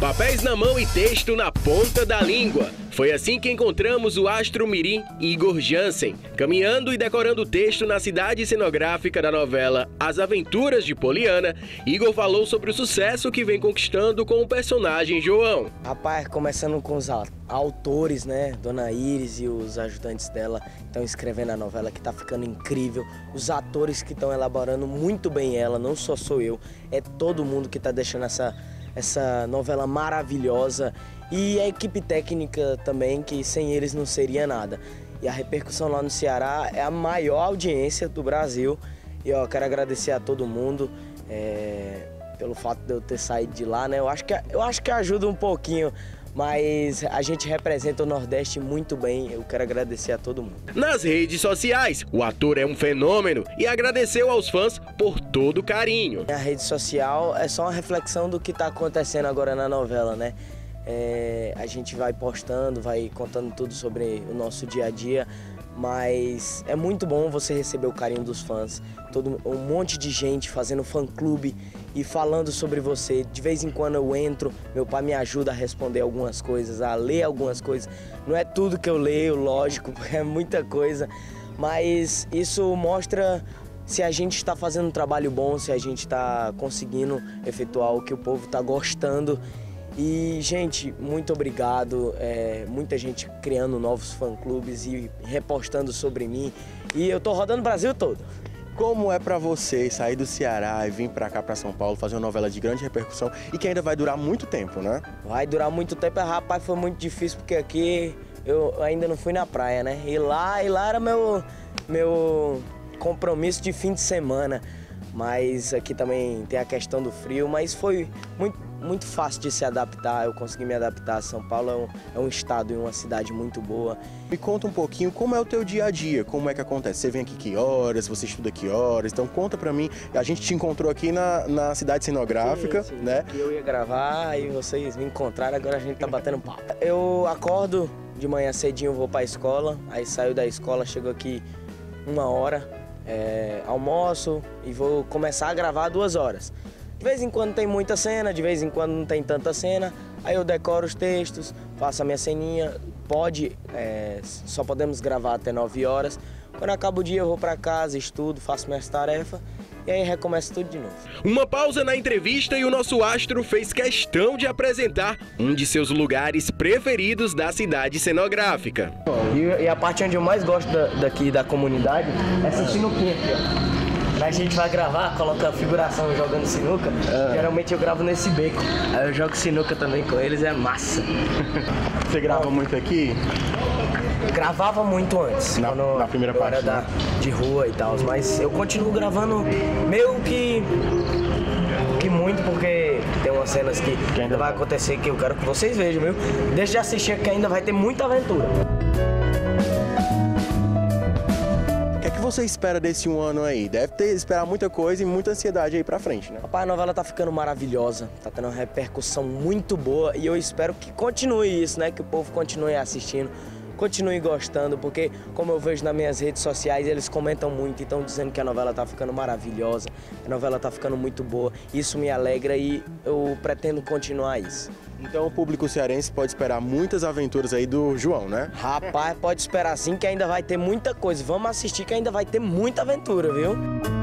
Papéis na mão e texto na ponta da língua. Foi assim que encontramos o astro mirim Igor Jansen, caminhando e decorando o texto na cidade cenográfica da novela As Aventuras de Poliana. Igor falou sobre o sucesso que vem conquistando com o personagem João. Rapaz, começando com os autores, né? Dona Iris e os ajudantes dela estão escrevendo a novela que tá ficando incrível. Os atores que estão elaborando muito bem ela, não só sou eu, é todo mundo que tá deixando essa essa novela maravilhosa e a equipe técnica também, que sem eles não seria nada. E a repercussão lá no Ceará é a maior audiência do Brasil. E eu quero agradecer a todo mundo é, pelo fato de eu ter saído de lá, né? Eu acho que, eu acho que ajuda um pouquinho mas a gente representa o Nordeste muito bem. Eu quero agradecer a todo mundo. Nas redes sociais, o ator é um fenômeno e agradeceu aos fãs por todo o carinho. A rede social é só uma reflexão do que está acontecendo agora na novela, né? É, a gente vai postando, vai contando tudo sobre o nosso dia a dia, mas é muito bom você receber o carinho dos fãs, todo um monte de gente fazendo fã-clube e falando sobre você. De vez em quando eu entro, meu pai me ajuda a responder algumas coisas, a ler algumas coisas. Não é tudo que eu leio, lógico, é muita coisa, mas isso mostra se a gente está fazendo um trabalho bom, se a gente está conseguindo efetuar o que o povo está gostando e, gente, muito obrigado. É, muita gente criando novos fã-clubes e repostando sobre mim. E eu tô rodando o Brasil todo. Como é para você sair do Ceará e vir para cá, para São Paulo, fazer uma novela de grande repercussão e que ainda vai durar muito tempo, né? Vai durar muito tempo. Rapaz, foi muito difícil porque aqui eu ainda não fui na praia, né? E lá, e lá era meu, meu compromisso de fim de semana. Mas aqui também tem a questão do frio, mas foi muito muito fácil de se adaptar, eu consegui me adaptar a São Paulo, é um, é um estado e uma cidade muito boa. Me conta um pouquinho como é o teu dia a dia, como é que acontece? Você vem aqui que horas, você estuda que horas, então conta pra mim. A gente te encontrou aqui na, na cidade cenográfica, sim, sim. né? Eu ia gravar e vocês me encontraram, agora a gente tá batendo papo. Eu acordo de manhã cedinho, vou pra escola, aí saio da escola, chego aqui uma hora, é, almoço e vou começar a gravar duas horas. De vez em quando tem muita cena, de vez em quando não tem tanta cena. Aí eu decoro os textos, faço a minha ceninha. Pode, é, só podemos gravar até 9 horas. Quando acaba o dia eu vou para casa, estudo, faço minhas tarefas e aí recomeça tudo de novo. Uma pausa na entrevista e o nosso astro fez questão de apresentar um de seus lugares preferidos da cidade cenográfica. E, e a parte onde eu mais gosto da, daqui da comunidade é essa sinuquinha aqui, ó. A gente vai gravar, coloca a figuração jogando sinuca. É. Geralmente eu gravo nesse beco. Aí eu jogo sinuca também com eles, é massa. Você grava muito aqui? Gravava muito antes. Na, na primeira parte. Era da, de rua e tal. Mas eu continuo gravando meio que. que muito, porque tem umas cenas que, que ainda vai acontecer que eu quero que vocês vejam, viu? Deixa de assistir que ainda vai ter muita aventura. você espera desse um ano aí? Deve ter esperar muita coisa e muita ansiedade aí pra frente, né? Rapaz, a novela tá ficando maravilhosa, tá tendo uma repercussão muito boa e eu espero que continue isso, né? Que o povo continue assistindo, continue gostando, porque como eu vejo nas minhas redes sociais, eles comentam muito e estão dizendo que a novela tá ficando maravilhosa, a novela tá ficando muito boa. Isso me alegra e eu pretendo continuar isso. Então o público cearense pode esperar muitas aventuras aí do João, né? Rapaz, pode esperar sim que ainda vai ter muita coisa. Vamos assistir que ainda vai ter muita aventura, viu?